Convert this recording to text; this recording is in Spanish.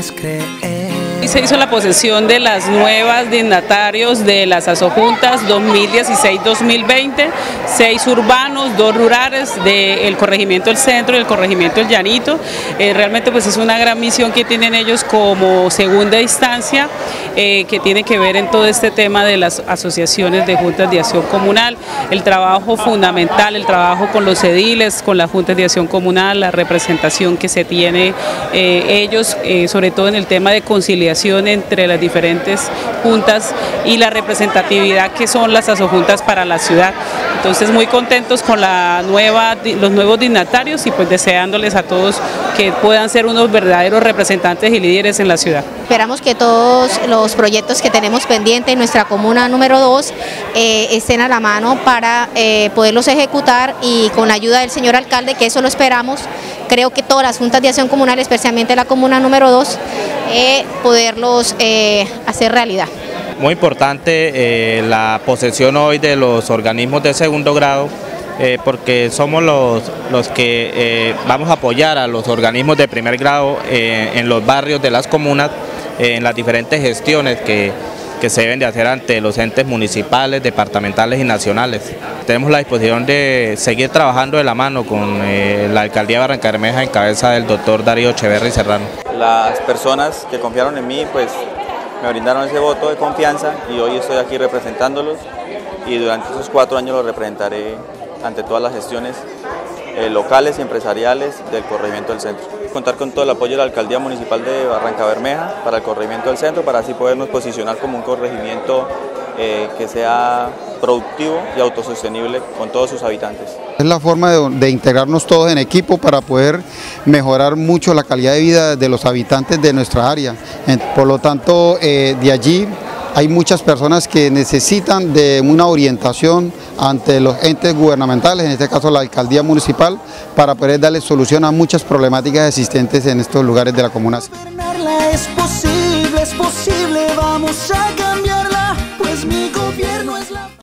puedes creer se hizo la posesión de las nuevas dignatarios de las asojuntas 2016-2020, seis urbanos, dos rurales del corregimiento del centro y el corregimiento del llanito. Eh, realmente pues es una gran misión que tienen ellos como segunda instancia eh, que tiene que ver en todo este tema de las asociaciones de juntas de acción comunal, el trabajo fundamental, el trabajo con los ediles, con las juntas de acción comunal, la representación que se tiene eh, ellos, sobre todo en el tema de conciliación entre las diferentes juntas y la representatividad que son las asojuntas para la ciudad. Entonces muy contentos con los nuevos dignatarios y pues deseándoles a todos que puedan ser unos verdaderos representantes y líderes en la ciudad. Esperamos que todos los proyectos que tenemos pendientes en nuestra comuna número 2 eh, estén a la mano para eh, poderlos ejecutar y con la ayuda del señor alcalde, que eso lo esperamos, creo que todas las juntas de acción comunal, especialmente la comuna número 2, eh, poderlos hacer realidad. Muy importante eh, la posesión hoy de los organismos de segundo grado, eh, porque somos los, los que eh, vamos a apoyar a los organismos de primer grado en los barrios de las comunas, en las diferentes gestiones que, que se deben de hacer ante los entes municipales, departamentales y nacionales. Tenemos la disposición de seguir trabajando de la mano con la Alcaldía de Barranca Bermeja en cabeza del doctor Darío Echeverri Serrano. Las personas que confiaron en mí pues me brindaron ese voto de confianza y hoy estoy aquí representándolos y durante esos cuatro años los representaré ante todas las gestiones eh, locales y empresariales del corregimiento del centro. Contar con todo el apoyo de la Alcaldía Municipal de Barranca Bermeja para el corregimiento del centro, para así podernos posicionar como un corregimiento eh, que sea productivo y autosostenible con todos sus habitantes. Es la forma de, integrarnos todos en equipo para poder mejorar mucho la calidad de vida de los habitantes de nuestra área. Por lo tanto, eh, de allí hay muchas personas que necesitan de una orientación ante los entes gubernamentales, en este caso la alcaldía municipal, para poder darle solución a muchas problemáticas existentes en estos lugares de la comuna.